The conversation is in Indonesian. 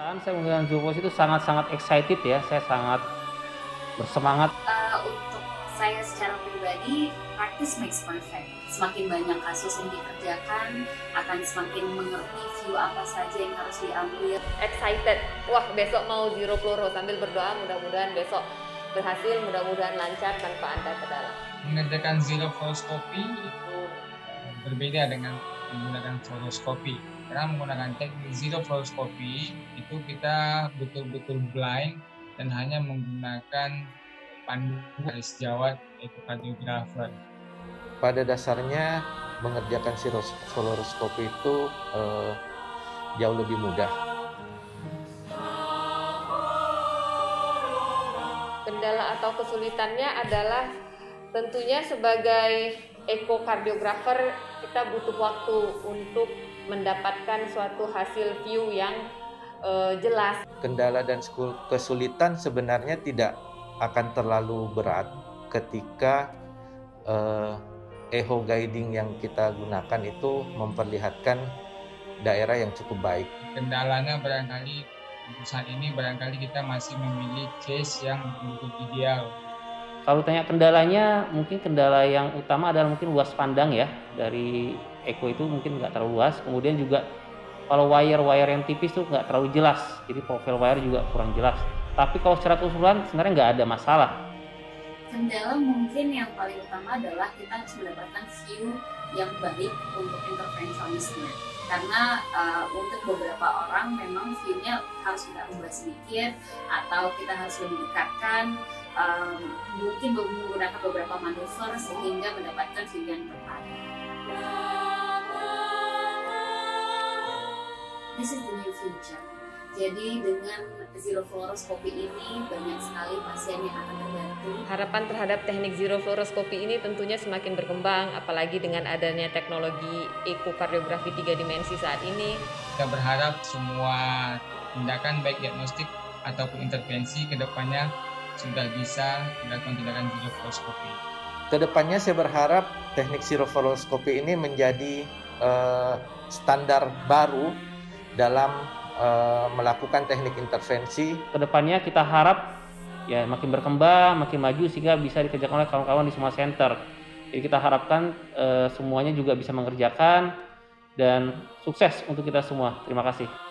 saya menggunakan Zero itu sangat-sangat excited ya. Saya sangat bersemangat. Uh, untuk saya secara pribadi, practice makes perfect. Semakin banyak kasus yang dikerjakan, akan semakin mengerti view apa saja yang harus diambil. Excited. Wah, besok mau zero fluoro sambil berdoa mudah-mudahan besok berhasil, mudah-mudahan lancar tanpa anda kendala. Mengerjakan zero fluoroscopy itu berbeda dengan menggunakan fluoroscopy karena menggunakan teknik zero fluoroscopy itu kita betul-betul blind dan hanya menggunakan panduan dari sejawat ekokardiografer. Pada dasarnya mengerjakan fluoroscopy itu eh, jauh lebih mudah. Kendala atau kesulitannya adalah tentunya sebagai ekokardiografer kita butuh waktu untuk mendapatkan suatu hasil view yang uh, jelas. Kendala dan kesulitan sebenarnya tidak akan terlalu berat ketika uh, eho guiding yang kita gunakan itu memperlihatkan daerah yang cukup baik. Kendalanya barangkali saat ini barangkali kita masih memilih case yang betul ideal kalau tanya kendalanya, mungkin kendala yang utama adalah mungkin luas pandang ya dari Eko itu mungkin nggak terlalu luas. Kemudian juga kalau wire-wire yang tipis tuh nggak terlalu jelas, jadi profil wire juga kurang jelas. Tapi kalau secara keseluruhan sebenarnya nggak ada masalah. Kendala mungkin yang paling utama adalah kita harus mendapatkan view yang baik untuk intervensionisnya karena uh, untuk beberapa orang memang view-nya harus kita ubah sedikit atau kita harus lebih dekatkan um, mungkin menggunakan beberapa manuver sehingga mendapatkan view yang tepat. This is the new future. Jadi dengan zero fluoroscopy ini banyak sekali pasien yang akan terbantu. Harapan terhadap teknik zero fluoroscopy ini tentunya semakin berkembang apalagi dengan adanya teknologi ekokardiografi tiga dimensi saat ini. Kita berharap semua tindakan baik diagnostik ataupun intervensi ke depannya sudah bisa dilakukan tindakan zero fluoroscopy. Ke depannya saya berharap teknik zero fluoroscopy ini menjadi uh, standar baru dalam Eh, melakukan teknik intervensi. Ke depannya kita harap ya makin berkembang, makin maju sehingga bisa dikerjakan oleh kawan-kawan di semua center. Jadi kita harapkan uh, semuanya juga bisa mengerjakan dan sukses untuk kita semua. Terima kasih.